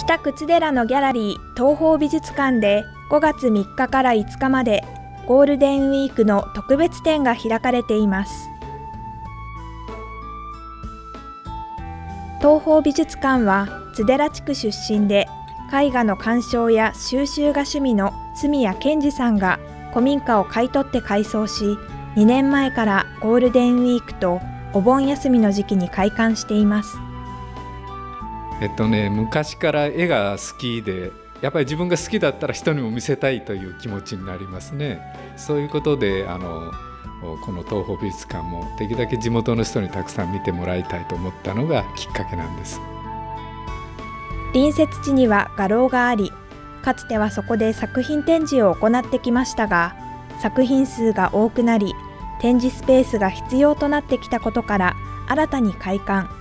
北靴寺のギャラリー東方美術館で5月3日から5日までゴールデンウィークの特別展が開かれています。東方美術館は津寺地区出身で絵画の鑑賞や収集が趣味の住谷健二さんが古民家を買い取って改装し2年前からゴールデンウィークとお盆休みの時期に開館しています。えっとね昔から絵が好きでやっぱり自分が好きだったら人にも見せたいという気持ちになりますね。そういうことであのこの東宝美術館もできるだけ地元の人にたくさん見てもらいたいと思ったのがきっかけなんです。隣接地には画廊がありかつてはそこで作品展示を行ってきましたが作品数が多くなり展示スペースが必要となってきたことから新たに開館。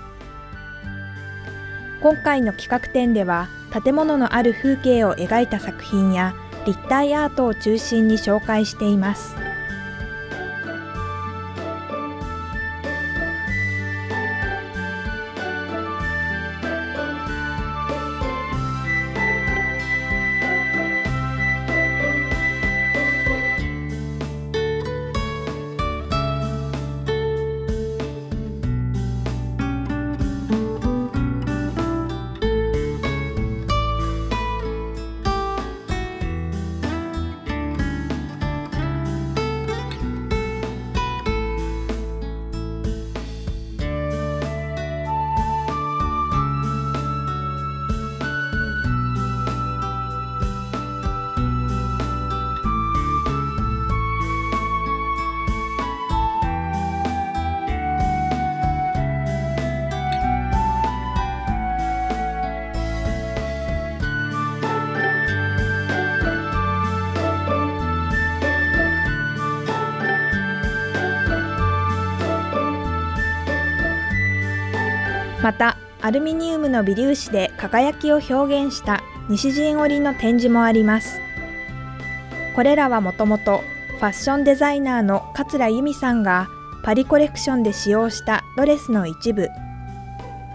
今回の企画展では建物のある風景を描いた作品や立体アートを中心に紹介しています。またアルミニウムの微粒子で輝きを表現した西陣織の展示もありますこれらはもともとファッションデザイナーの桂由美さんがパリコレクションで使用したドレスの一部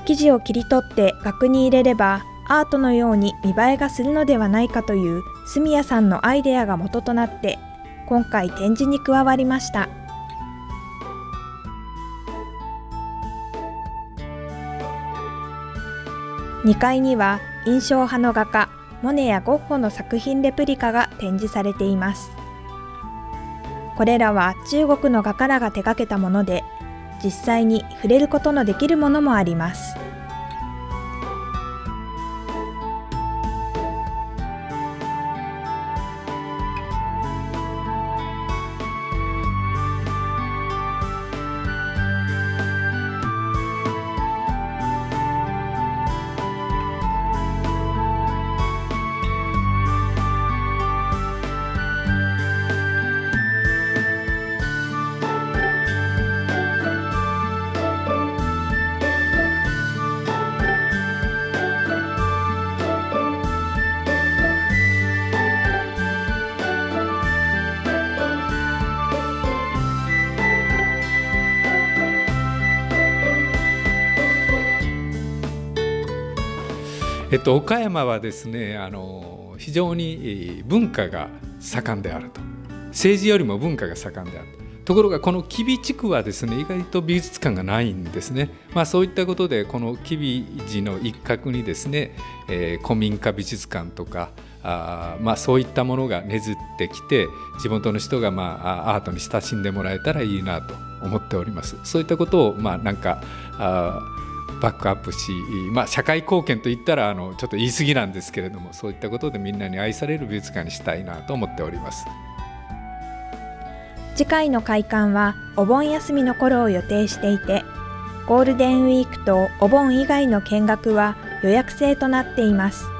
生地を切り取って額に入れればアートのように見栄えがするのではないかという住谷さんのアイデアが元となって今回展示に加わりました。2階には印象派の画家モネやゴッホの作品レプリカが展示されています。これらは中国の画家らが手掛けたもので実際に触れることのできるものもあります。えっと、岡山はですねあの非常に文化が盛んであると。政治よりも文化が盛んであると。ころがこの吉備地区はですね意外と美術館がないんですね、まあ、そういったことでこの吉備寺の一角にですね、えー、古民家美術館とかあまあ、そういったものが根付ってきて地元の人が、まあ、アートに親しんでもらえたらいいなと思っております。そういったことを、まあ、なんかあバックアップし、まあ、社会貢献といったらあのちょっと言い過ぎなんですけれどもそういったことでみんなに愛される美術館にしたいなと思っております。次回の開館はお盆休みの頃を予定していてゴールデンウィークとお盆以外の見学は予約制となっています。